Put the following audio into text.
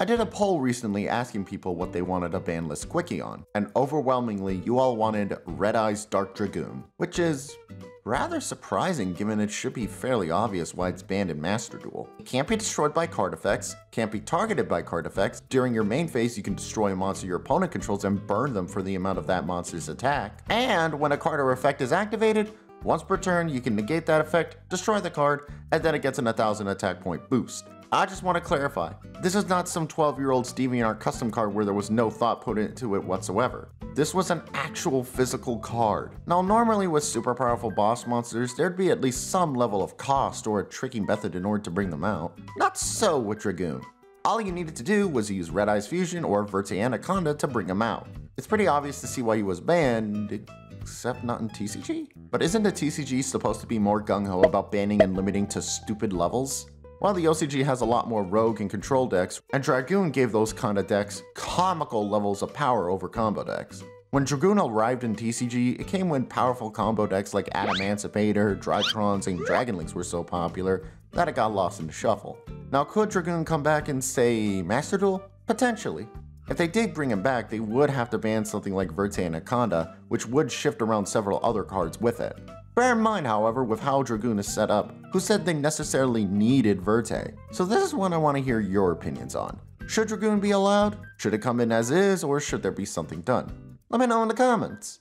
I did a poll recently asking people what they wanted a ban list quickie on, and overwhelmingly you all wanted Red Eyes Dark Dragoon, which is rather surprising given it should be fairly obvious why it's banned in Master Duel. It can't be destroyed by card effects, can't be targeted by card effects, during your main phase you can destroy a monster your opponent controls and burn them for the amount of that monster's attack, and when a card or effect is activated, once per turn, you can negate that effect, destroy the card, and then it gets an 1000 attack point boost. I just want to clarify, this is not some 12 year old DeviantArt custom card where there was no thought put into it whatsoever. This was an actual physical card. Now normally with super powerful boss monsters, there'd be at least some level of cost or a tricky method in order to bring them out. Not so with Dragoon. All you needed to do was use Red Eyes Fusion or Verte Anaconda to bring him out. It's pretty obvious to see why he was banned, except not in TCG? But isn't the TCG supposed to be more gung-ho about banning and limiting to stupid levels? While the OCG has a lot more rogue and control decks, and Dragoon gave those kinda decks comical levels of power over combo decks. When Dragoon arrived in TCG, it came when powerful combo decks like Adamancipator, Drytrons, and Dragonlinks were so popular that it got lost in the shuffle. Now could Dragoon come back in, say, Master Duel? Potentially. If they did bring him back, they would have to ban something like Verte Anaconda, which would shift around several other cards with it. Bear in mind, however, with how Dragoon is set up, who said they necessarily needed Verte. So this is one I want to hear your opinions on. Should Dragoon be allowed? Should it come in as is, or should there be something done? Let me know in the comments.